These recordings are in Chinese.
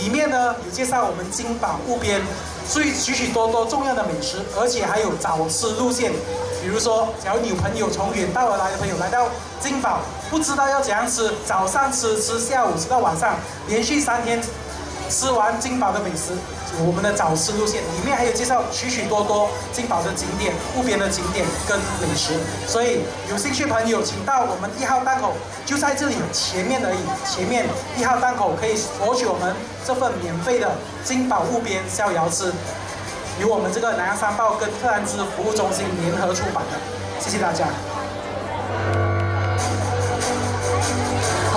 里面呢有介绍我们金宝湖边最许许多多重要的美食，而且还有早吃路线。比如说，假如你有朋友从远道而来的朋友来到金宝，不知道要怎样吃，早上吃，吃下午，吃到晚上，连续三天吃完金宝的美食，我们的早吃路线里面还有介绍许许多多金宝的景点、路边的景点跟美食。所以有兴趣朋友，请到我们一号档口，就在这里前面而已。前面一号档口可以索取我们这份免费的金宝路边逍遥吃。由我们这个南洋商报跟特兰兹服务中心联合出版的，谢谢大家。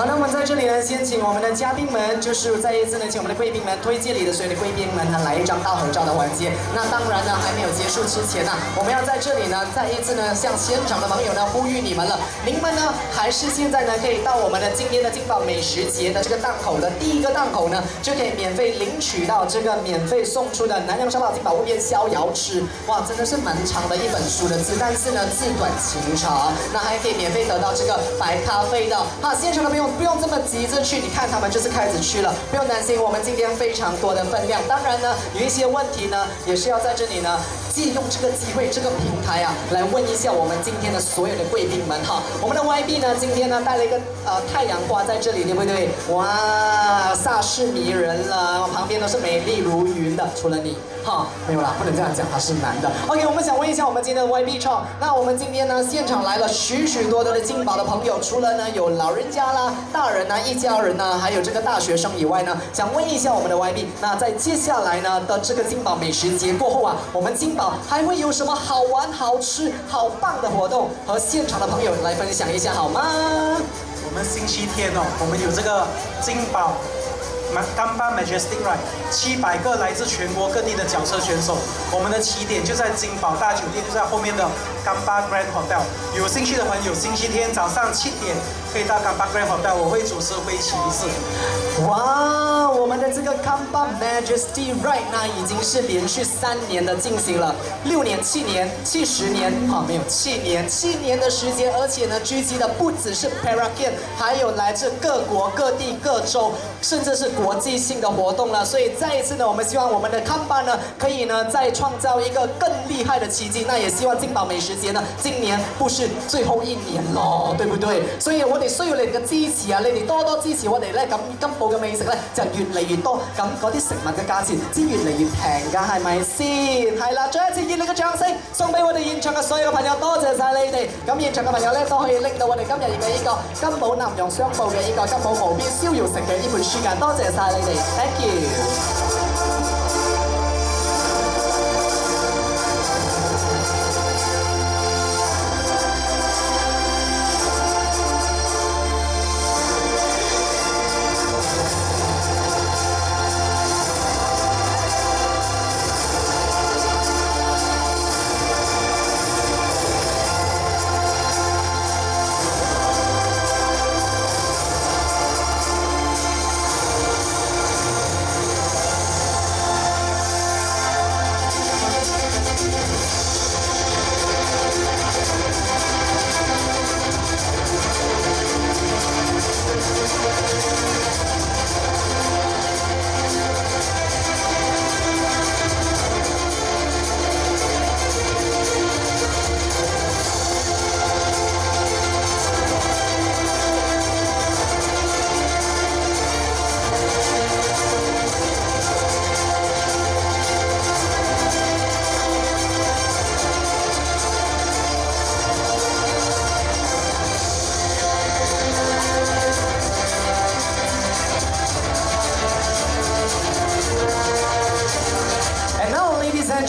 那我们在这里呢，先请我们的嘉宾们，就是再一次呢，请我们的贵宾们推荐里的所有的贵宾们呢，来一张大合照的环节。那当然呢，还没有结束之前呢，我们要在这里呢，再一次呢，向现场的朋友呢，呼吁你们了，您们呢，还是现在呢，可以到我们的今天的金宝美食节的这个档口的第一个档口呢，就可以免费领取到这个免费送出的南洋商报金宝路边逍遥吃。哇，真的是蛮长的一本书的字，但是呢，字短情长，那还可以免费得到这个白咖啡的。好，现场的朋友不用这么急着去，你看他们就是开始去了，不用担心，我们今天非常多的分量。当然呢，有一些问题呢，也是要在这里呢，借用这个机会、这个平台啊，来问一下我们今天的所有的贵宾们哈。我们的 YB 呢，今天呢带了一个呃太阳花在这里，对不对？哇，煞是迷人了，旁边都是美丽如云的，除了你。哈，没有啦，不能这样讲，他是男的。OK，我们想问一下我们今天的 YB 唱，那我们今天呢现场来了许许多多的金宝的朋友，除了呢有老人家啦、大人呐、一家人呐，还有这个大学生以外呢，想问一下我们的 YB，那在接下来呢的这个金宝美食节过后啊，我们金宝还会有什么好玩、好吃、好棒的活动和现场的朋友来分享一下好吗？我们星期天哦，我们有这个金宝。干巴 Majestic Ride，七百个来自全国各地的脚车选手，我们的起点就在金宝大酒店，就在后面的干巴 Grand Hotel。有兴趣的朋友，星期天早上七点可以到干巴 Grand Hotel，我会主持挥旗仪式。哇，我们的这个 Kamba Majesty Ride 那已经是连续三年的进行了，六年、七年、七十年啊，没有七年，七年的时间，而且呢，聚集的不只是 Paragon，还有来自各国各地各州，甚至是国际性的活动了。所以再一次呢，我们希望我们的 Kamba 呢，可以呢再创造一个更厉害的奇迹。那也希望金宝美食今年不是最後一年咯，對唔對？所以我哋需要你哋嘅支持啊！你哋多多支持我哋咧，咁金寶嘅美食咧就越嚟越多，咁嗰啲食物嘅價錢先越嚟越平㗎，係咪先？係啦，再一次熱烈嘅掌聲送俾我哋現場嘅所有嘅朋友，多謝晒你哋。咁現場嘅朋友咧都可以拎到我哋今日嘅呢個金寶南洋商報嘅呢個金寶無邊逍遙城嘅呢本書㗎，多謝晒你哋，thank you。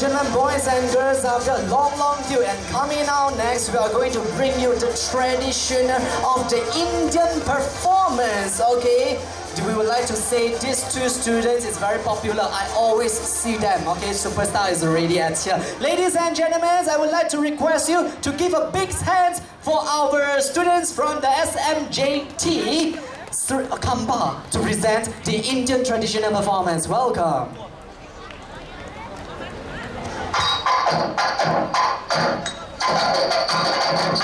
Gentlemen, boys and girls, after a long, long queue, and coming out next, we are going to bring you the tradition of the Indian performance. Okay, we would like to say these two students is very popular. I always see them. Okay, superstar is already at here. Ladies and gentlemen, I would like to request you to give a big hand for our students from the SMJT. Kamba to present the Indian traditional performance. Welcome. Thank you.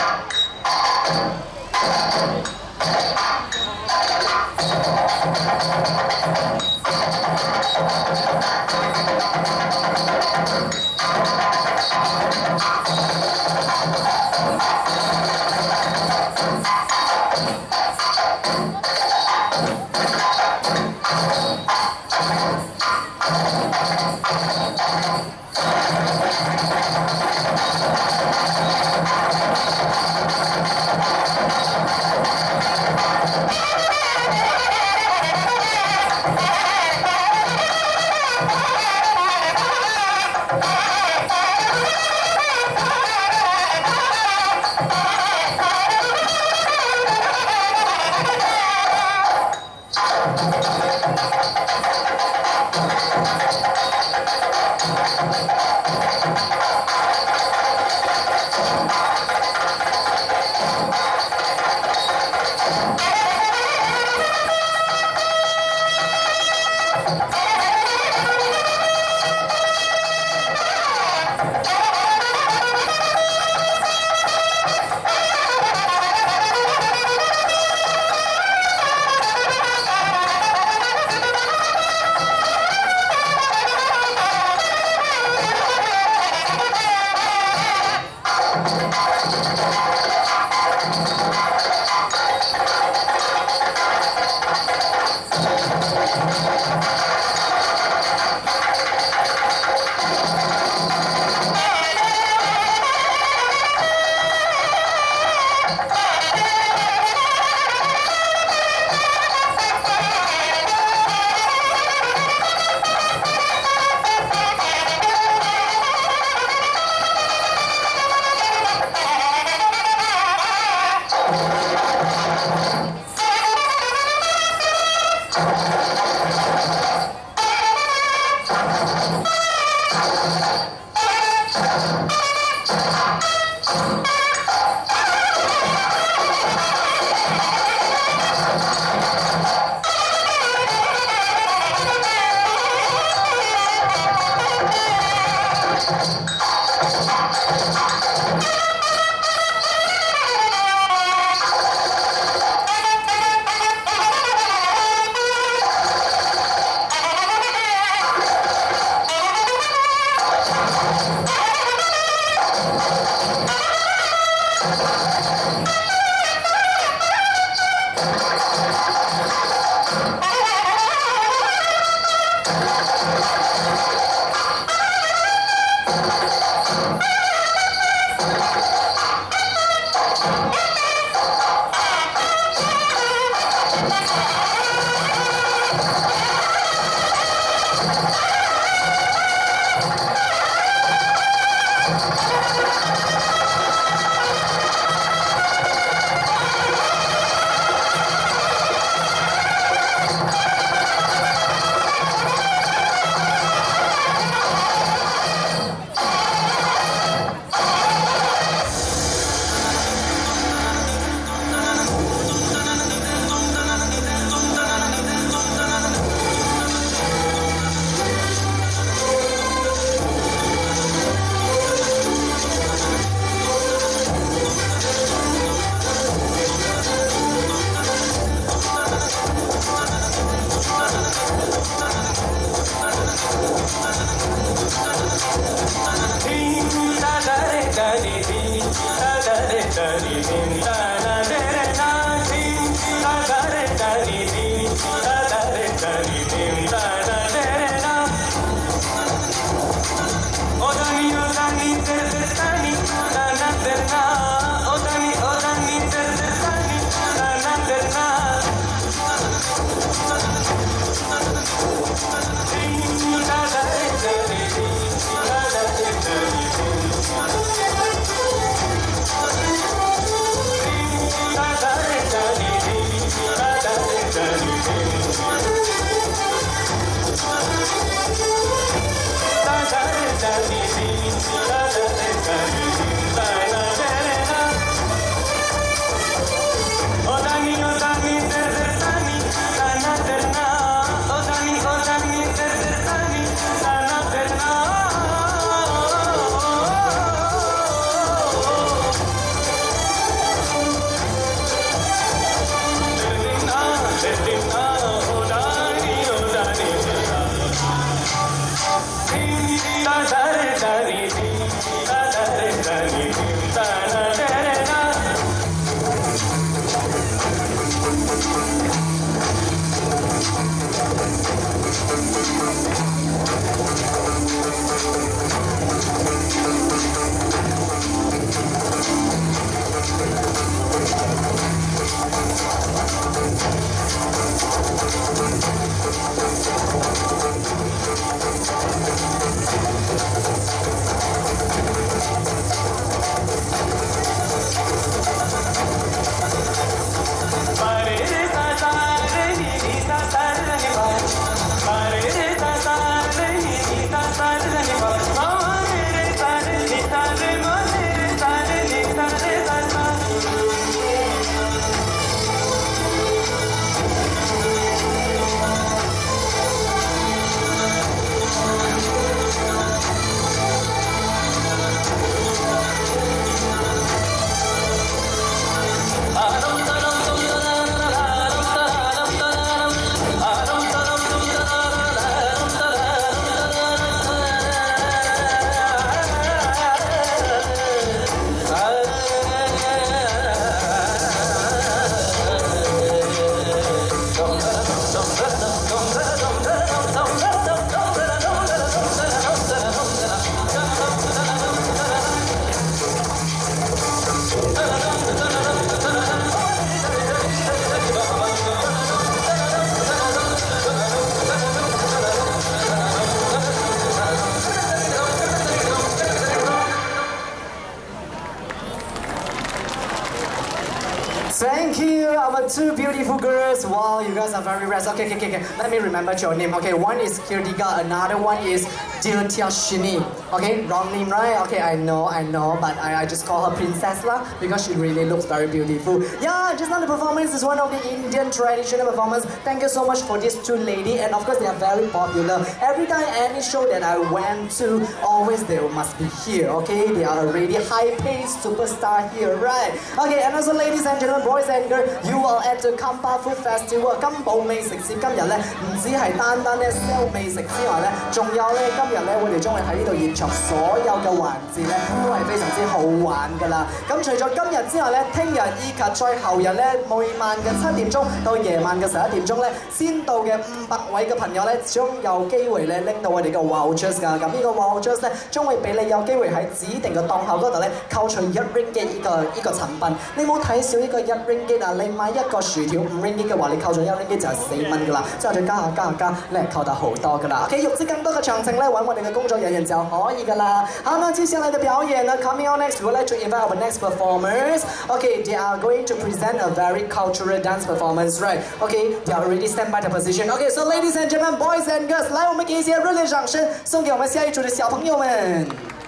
Two beautiful girls. Wow, you guys are very rare. Okay, okay, okay. Let me remember your name. Okay, one is Kirtika, another one is Diltiashini. Okay, wrong name, right? Okay, I know, I know, but I, I just call her Princess lah because she really looks very beautiful. Yeah, just now the performance is one of the Indian traditional performance. Thank you so much for these two ladies, and of course they are very popular. Every time any show that I went to, always they must be here. Okay, they are already high-paced superstar here, right? Okay, and also ladies and gentlemen, boys and girls, you are at the Kampa Food Festival 金宝美食节。今日咧唔止系单单咧 sell 美食之外咧，仲有咧今日咧我哋将会喺呢度现 場所有嘅環節咧都係非常之好玩㗎啦。咁除咗今日之外咧，聽日以及再後日咧，每晚嘅七點鐘到夜晚嘅十一點鐘咧，先到嘅五百位嘅朋友咧，將有機會咧拎到我哋嘅 vouchers 㗎。咁呢個 vouchers 咧，將會俾你有機會喺指定嘅檔口嗰度咧扣除一 ringgit 呢個呢個產品。你冇睇少呢個一 ringgit 啊！你買一個薯條五 ringgit 嘅話，你扣咗一 ringgit 就係四蚊㗎啦。之後再加下加下加，你係扣得好多㗎啦。OK，欲知更多嘅詳情咧，揾我哋嘅工作人員就可以㗎啦。好，那接下来嘅表演呢，coming on next, we would like to invite our next performers. Okay, they are going to present a very cultural dance performance, right? Okay, they are already stand by the position. Okay, so ladies and gentlemen, boys and girls，来，我们给一些热烈掌声，送给我们下一组的小朋友们。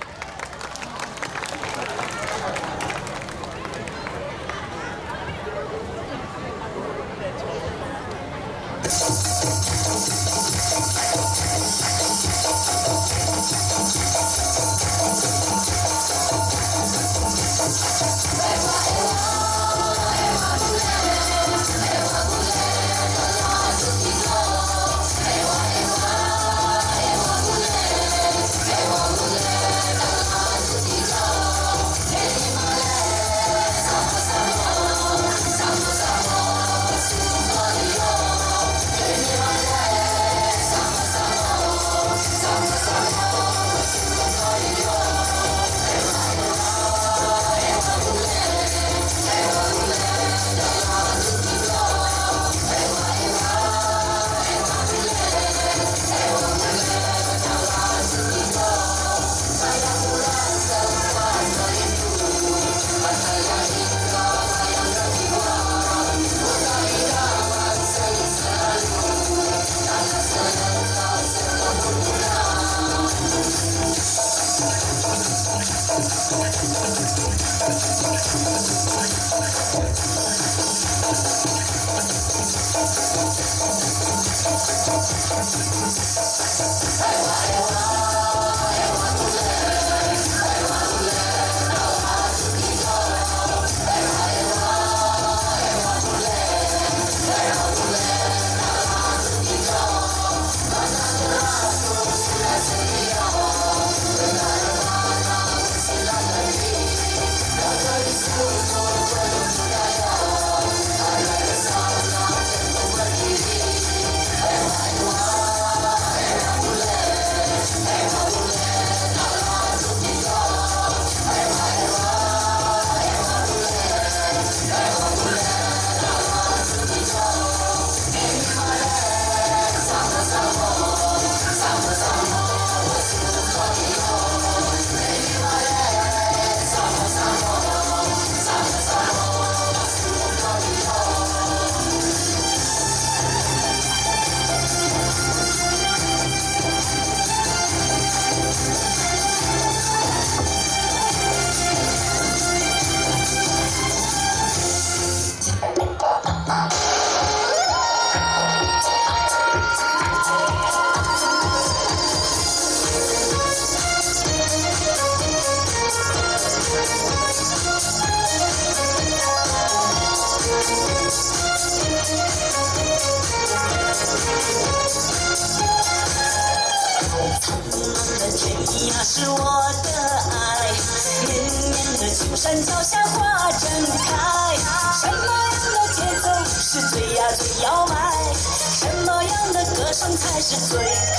So. sleep.